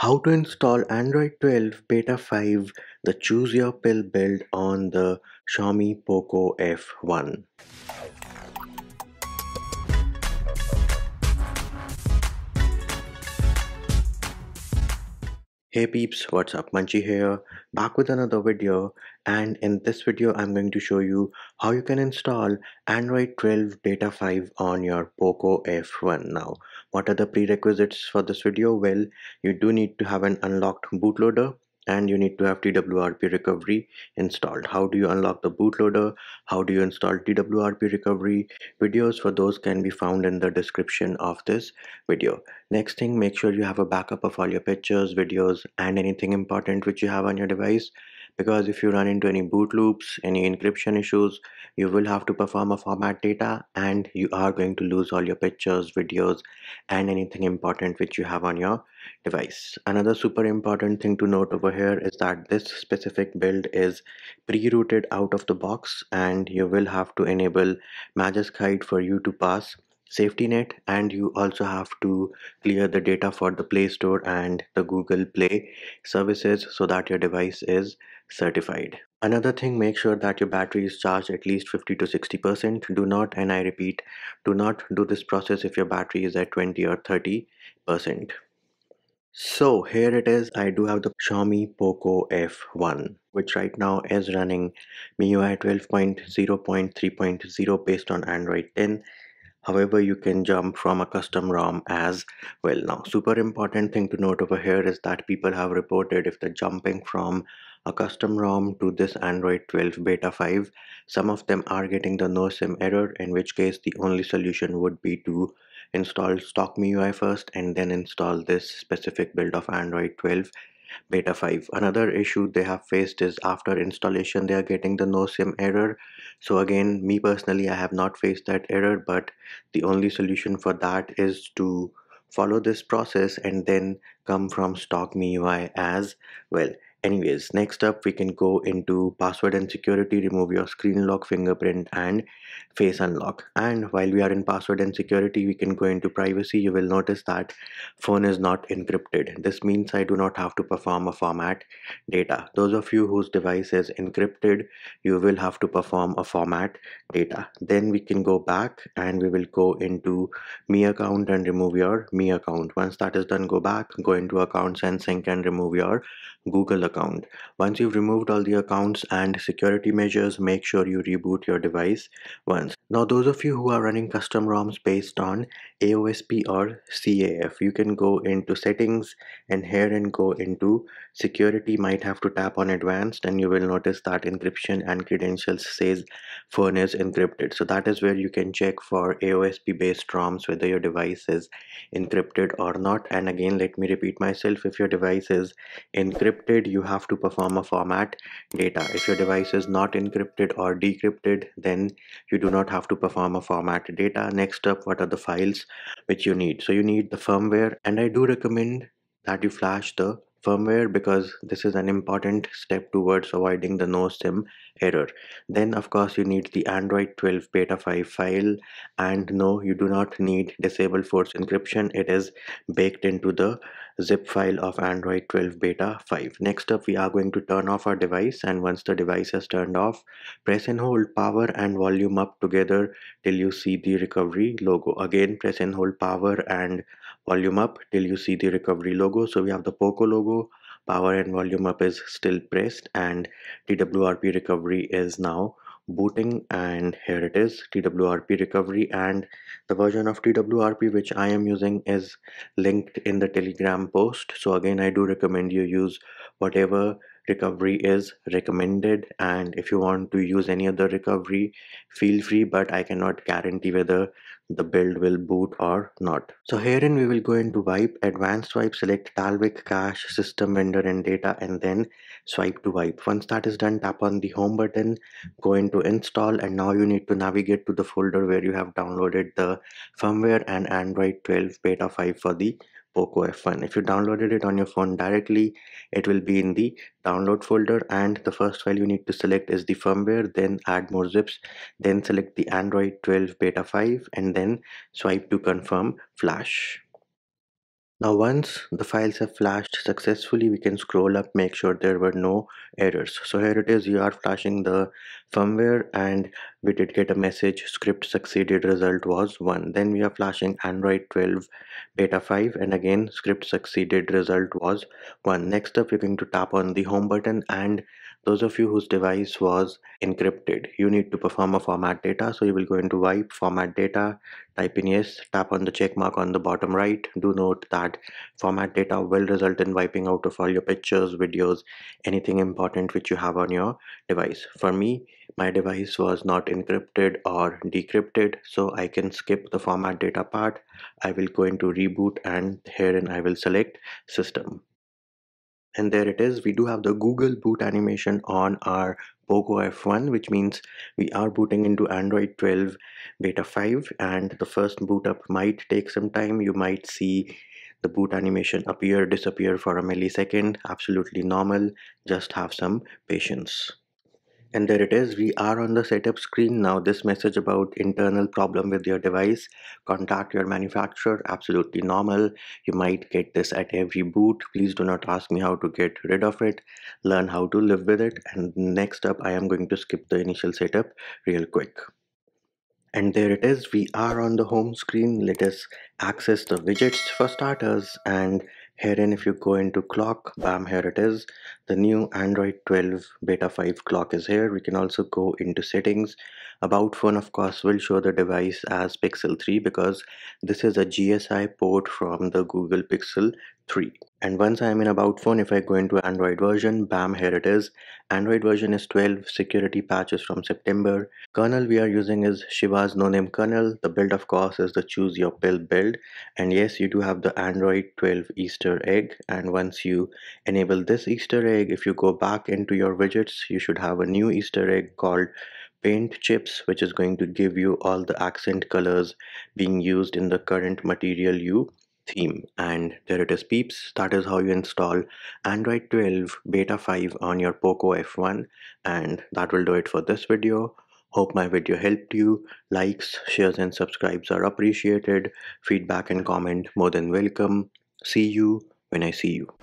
How to install Android 12 Beta 5, the Choose Your Pill build on the Xiaomi Poco F1. Hey peeps, what's up? Munchy here, back with another video and in this video I'm going to show you how you can install Android 12 Beta 5 on your Poco F1 now. What are the prerequisites for this video? Well, you do need to have an unlocked bootloader and you need to have TWRP recovery installed. How do you unlock the bootloader? How do you install TWRP recovery? Videos for those can be found in the description of this video. Next thing, make sure you have a backup of all your pictures, videos, and anything important which you have on your device because if you run into any boot loops, any encryption issues, you will have to perform a format data and you are going to lose all your pictures, videos, and anything important which you have on your device. Another super important thing to note over here is that this specific build is pre-rooted out of the box and you will have to enable Magisk Hide for you to pass safety net and you also have to clear the data for the play store and the google play services so that your device is certified. Another thing make sure that your battery is charged at least 50 to 60 percent. Do not and i repeat do not do this process if your battery is at 20 or 30 percent. So here it is. I do have the xiaomi poco f1 which right now is running MIUI 12.0.3.0 based on android 10 however you can jump from a custom ROM as well. Now super important thing to note over here is that people have reported if they're jumping from a custom ROM to this Android 12 beta 5 some of them are getting the no sim error in which case the only solution would be to install stock MIUI first and then install this specific build of Android 12 beta 5 another issue they have faced is after installation they are getting the no sim error. So again me personally i have not faced that error but the only solution for that is to follow this process and then come from stock MIUI as well anyways next up we can go into password and security remove your screen lock fingerprint and face unlock. And while we are in password and security we can go into privacy. You will notice that phone is not encrypted. This means i do not have to perform a format data. Those of you whose device is encrypted you will have to perform a format data. Then we can go back and we will go into Mi account and remove your Mi account. Once that is done go back go into accounts and sync and remove your google account. Once you've removed all the accounts and security measures, make sure you reboot your device once. Now those of you who are running custom ROMs based on AOSP or CAF, you can go into settings and here and go into security might have to tap on advanced and you will notice that encryption and credentials says is encrypted. So that is where you can check for AOSP based ROMs whether your device is encrypted or not. And again, let me repeat myself, if your device is encrypted, you have to perform a format data. If your device is not encrypted or decrypted, then you do not have to perform a format data. Next up, what are the files which you need? So you need the firmware and I do recommend that you flash the firmware because this is an important step towards avoiding the no sim error then of course you need the android 12 beta 5 file and no you do not need disable force encryption it is baked into the zip file of android 12 beta 5 next up we are going to turn off our device and once the device has turned off press and hold power and volume up together till you see the recovery logo. Again press and hold power and volume up till you see the recovery logo. So we have the poco logo. Power and volume up is still pressed and twrp recovery is now booting and here it is twrp recovery and the version of twrp which i am using is linked in the telegram post. So again i do recommend you use whatever recovery is recommended and if you want to use any other recovery feel free but i cannot guarantee whether the build will boot or not. So herein we will go into wipe, advanced wipe, select Dalvik cache, system vendor and data and then swipe to wipe. Once that is done, tap on the home button, go into install and now you need to navigate to the folder where you have downloaded the firmware and Android 12 beta 5 for the Poco F1. If you downloaded it on your phone directly, it will be in the download folder and the first file you need to select is the firmware, then add more zips, then select the Android 12 beta 5 and then swipe to confirm flash. Now once the files have flashed successfully, we can scroll up, make sure there were no errors. So here it is, you are flashing the firmware and we did get a message, script succeeded, result was 1. Then we are flashing Android 12 beta 5 and again script succeeded, result was 1. Next up, you're going to tap on the home button and those of you whose device was encrypted, you need to perform a format data. So you will go into wipe format data, type in yes, tap on the check mark on the bottom right. Do note that format data will result in wiping out of all your pictures, videos, anything important which you have on your device. For me, my device was not encrypted or decrypted, so I can skip the format data part. I will go into reboot and here, herein I will select system and there it is. We do have the google boot animation on our poco f1 which means we are booting into android 12 beta 5 and the first boot up might take some time. You might see the boot animation appear disappear for a millisecond. Absolutely normal. Just have some patience and there it is, we are on the setup screen now. This message about internal problem with your device, contact your manufacturer, absolutely normal. You might get this at every boot. Please do not ask me how to get rid of it. Learn how to live with it. And next up, I am going to skip the initial setup real quick. And there it is, we are on the home screen. Let us access the widgets for starters and Herein if you go into clock, bam, here it is. The new Android 12 beta 5 clock is here. We can also go into settings. About phone of course will show the device as Pixel 3 because this is a GSI port from the Google Pixel 3 and once I'm in about phone if I go into Android version bam here it is. Android version is 12 security patches from September. Kernel we are using is Shiva's no name kernel. The build of course is the choose your pill build. And yes you do have the Android 12 Easter egg. And once you enable this Easter egg if you go back into your widgets you should have a new Easter egg called paint chips which is going to give you all the accent colors being used in the current material you theme. And there it is peeps. That is how you install android 12 beta 5 on your poco f1 and that will do it for this video. Hope my video helped you. Likes shares and subscribes are appreciated. Feedback and comment more than welcome. See you when i see you